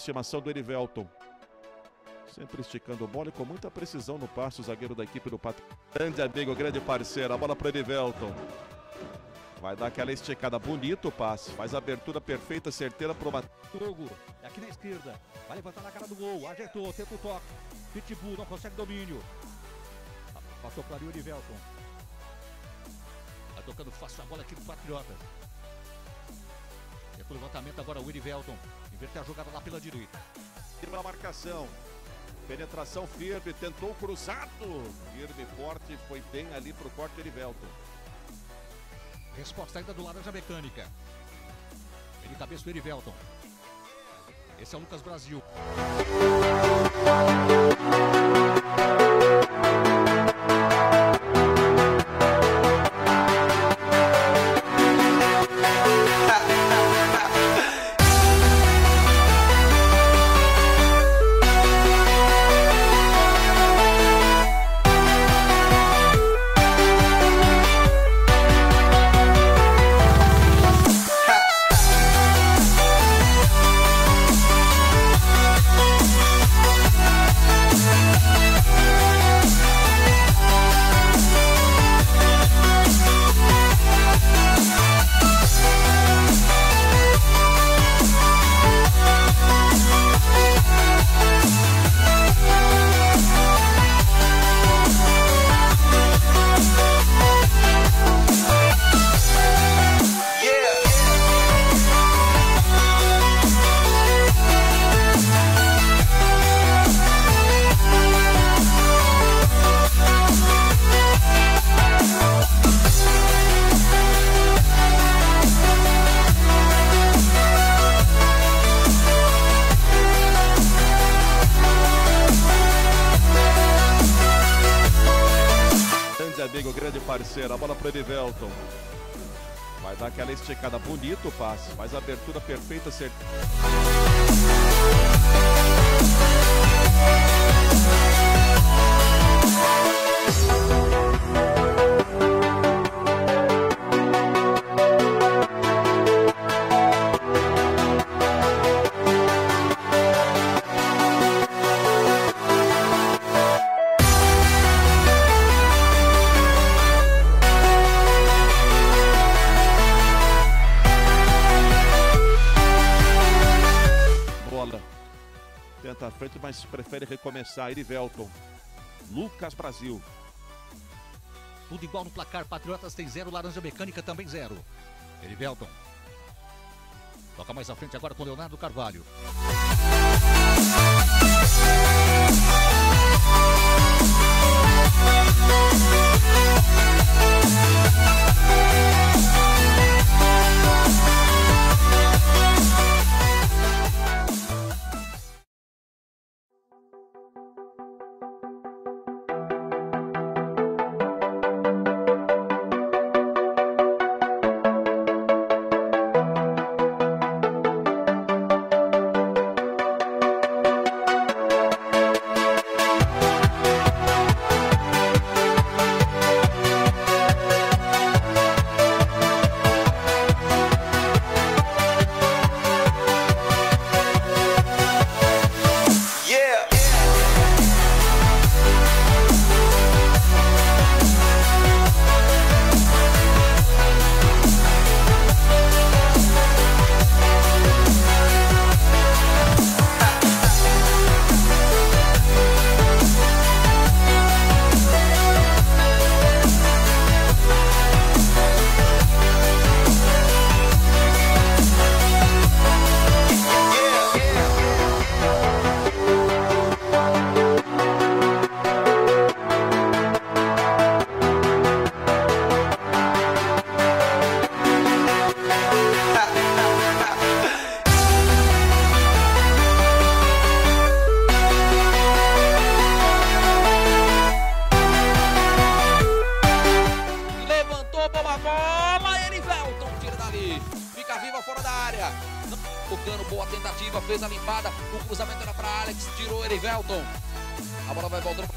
aproximação do Erivelton. Sempre esticando o bola e com muita precisão no passe, o zagueiro da equipe do Pato. Grande amigo, grande parceiro. A bola para o Erivelton. Vai dar aquela esticada. Bonito o passe. Faz a abertura perfeita, certeira para o Togo, é aqui na esquerda. Vai levantar na cara do gol. Ajeitou, tenta o toque. Pitbull não consegue domínio. Passou para o Erivelton. Vai tocando fácil a bola aqui do Patriotas. O levantamento agora o Erivelton. Inverter a jogada lá pela direita. Pela marcação. Penetração firme, tentou cruzado. Firme, forte, foi bem ali pro corte Erivelton. Resposta ainda do Laranja Mecânica. Ele cabeça o Erivelton. Esse é o Lucas Brasil. Parceiro. A bola para o Erivelton. Vai dar aquela esticada. Bonito o passe. Faz a abertura perfeita, certeira. Tenta a frente, mas prefere recomeçar. Erivelton. Lucas Brasil. Tudo igual no placar. Patriotas tem zero, Laranja Mecânica também zero. Erivelton. Toca mais à frente agora com Leonardo Carvalho. viva fora da área. O Cano, boa tentativa, fez a limpada. O cruzamento era para Alex, tirou Erivelton. A bola vai voltando.